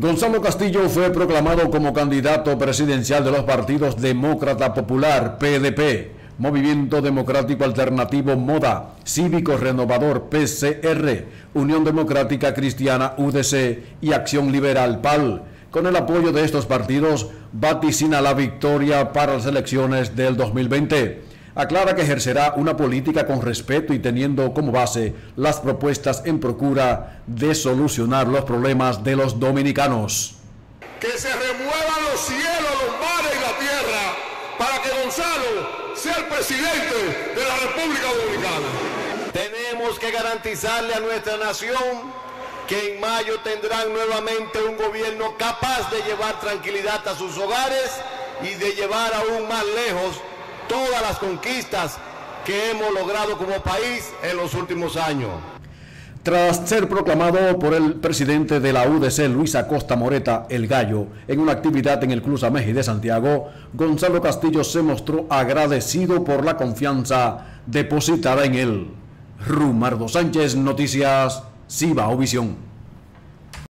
Gonzalo Castillo fue proclamado como candidato presidencial de los partidos Demócrata Popular, PDP, Movimiento Democrático Alternativo MODA, Cívico Renovador PCR, Unión Democrática Cristiana UDC y Acción Liberal PAL. Con el apoyo de estos partidos, vaticina la victoria para las elecciones del 2020 aclara que ejercerá una política con respeto y teniendo como base las propuestas en procura de solucionar los problemas de los dominicanos. Que se remuevan los cielos, los mares y la tierra para que Gonzalo sea el presidente de la República Dominicana. Tenemos que garantizarle a nuestra nación que en mayo tendrán nuevamente un gobierno capaz de llevar tranquilidad a sus hogares y de llevar aún más lejos todas las conquistas que hemos logrado como país en los últimos años. Tras ser proclamado por el presidente de la UDC, Luis Acosta Moreta, el Gallo, en una actividad en el Club Ameji de Santiago, Gonzalo Castillo se mostró agradecido por la confianza depositada en él. Rumardo Sánchez, Noticias, Cibao Visión.